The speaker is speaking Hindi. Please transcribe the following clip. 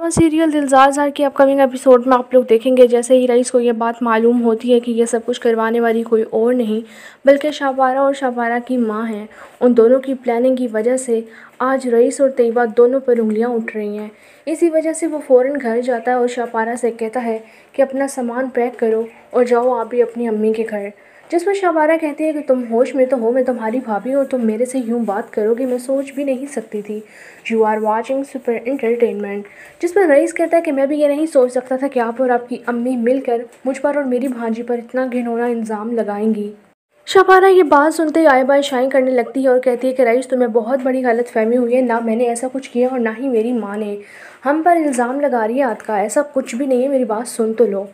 ड्रामा सीरियल दिलजार जार के अपकमिंग एपिसोड में आप लोग देखेंगे? जैसे ही रईस को ये बात मालूम होती है कि ये सब कुछ करवाने वाली कोई और नहीं, बल्कि शाहबारा और शाहबारा की माँ हैं। उन दोनों की प्लानिंग की वजह से आज रईस और तैयबा दोनों पर उंगलियाँ उठ रही हैं। इसी वजह से वो फ़ौरन घर जाता है और शाहबारा से कहता है कि अपना सामान पैक करो और जाओ आप भी अपनी अम्मी के घर। जिस पर शाबारा कहती है कि तुम होश में तो हो, मैं तुम्हारी भाभी और तुम मेरे से यूँ बात करोगे, मैं सोच भी नहीं सकती थी। You are watching super entertainment जिस पर रईस कहता है कि मैं भी ये नहीं सोच सकता था कि आप और आपकी अम्मी मिलकर मुझ पर और मेरी भांजी पर इतना घिनौना इल्ज़ाम लगाएँगी। शबाना ये बात सुनते ही आए बाय शाइन करने लगती है और कहती है कि रईस, तुम्हें बहुत बड़ी गलत फहमी हुई है, ना मैंने ऐसा कुछ किया और ना ही मेरी माँ ने। हम पर इल्ज़ाम लगा रही है, आज का ऐसा कुछ भी नहीं है, मेरी बात सुन तो लो।